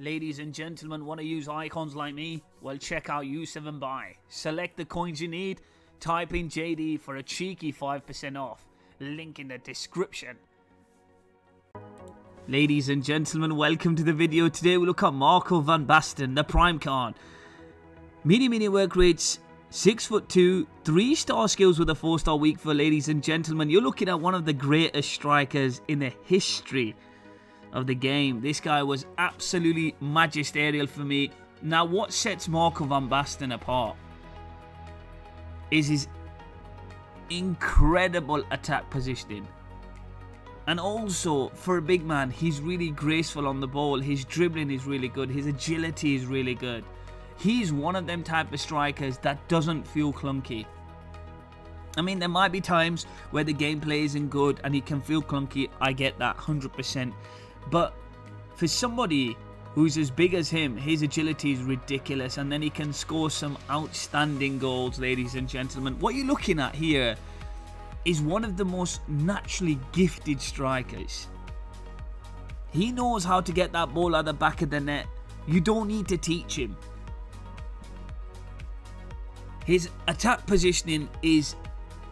Ladies and gentlemen, want to use icons like me? Well, check out U7Buy. Select the coins you need, type in JD for a cheeky 5% off. Link in the description. Ladies and gentlemen, welcome to the video. Today we look at Marco van Basten, the prime card. Mini Mini work rates, 6 foot 2, 3 star skills with a 4 star week for ladies and gentlemen. You're looking at one of the greatest strikers in the history of the game. This guy was absolutely magisterial for me. Now, what sets Marco van Basten apart is his incredible attack positioning. And also, for a big man, he's really graceful on the ball. His dribbling is really good. His agility is really good. He's one of them type of strikers that doesn't feel clunky. I mean, there might be times where the gameplay isn't good and he can feel clunky. I get that 100%. But for somebody who's as big as him, his agility is ridiculous. And then he can score some outstanding goals, ladies and gentlemen. What you're looking at here is one of the most naturally gifted strikers. He knows how to get that ball out the back of the net. You don't need to teach him. His attack positioning is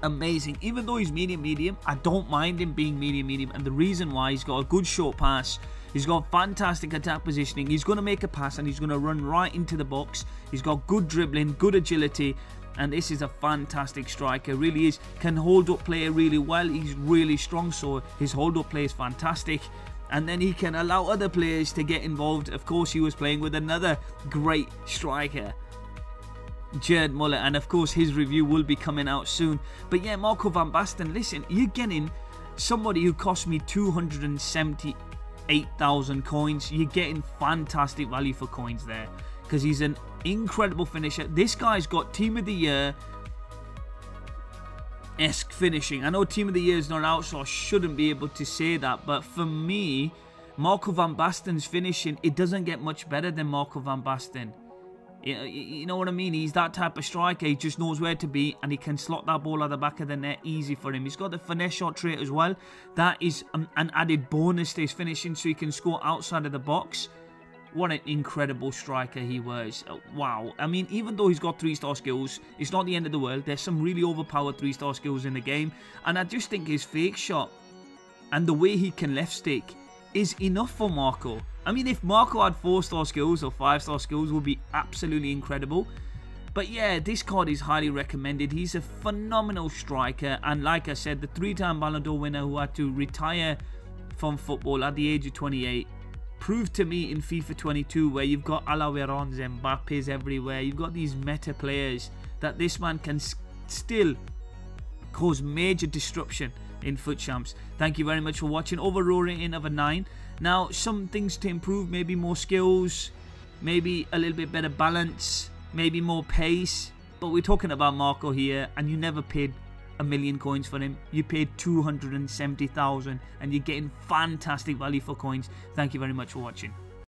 amazing. Even though he's medium medium, I don't mind him being medium medium. And the reason why he's got a good short pass, he's got fantastic attack positioning. He's going to make a pass and he's going to run right into the box. He's got good dribbling, good agility. And this is a fantastic striker, really is. Can hold up play really well. He's really strong, so his hold up play is fantastic and then he can allow other players to get involved. Of course, he was playing with another great striker Gerd Muller, and of course his review will be coming out soon. But yeah, Marco van Basten, listen, you're getting somebody who cost me 278,000 coins. You're getting fantastic value for coins there because he's an incredible finisher. This guy's got Team of the Year esque finishing. I know Team of the Year is not out, so I shouldn't be able to say that. But for me, Marco van Basten's finishing, it doesn't get much better than Marco van Basten. You know what I mean? He's that type of striker. He just knows where to be and he can slot that ball at the back of the net easy for him. He's got the finesse shot trait as well. That is an added bonus to his finishing so he can score outside of the box. What an incredible striker he was. Uh, wow. I mean, even though he's got three-star skills, it's not the end of the world. There's some really overpowered three-star skills in the game. And I just think his fake shot and the way he can left stick is enough for Marco. I mean, if Marco had 4-star skills or 5-star skills, would be absolutely incredible. But yeah, this card is highly recommended. He's a phenomenal striker. And like I said, the three-time Ballon d'Or winner who had to retire from football at the age of 28 proved to me in FIFA 22 where you've got Alaverons, Mbappe's everywhere. You've got these meta players that this man can still cause major disruption in FUT Champs. Thank you very much for watching. Overall rating of a 9. Now, some things to improve, maybe more skills, maybe a little bit better balance, maybe more pace. But we're talking about Marco here, and you never paid a million coins for him. You paid 270,000 and you're getting fantastic value for coins. Thank you very much for watching.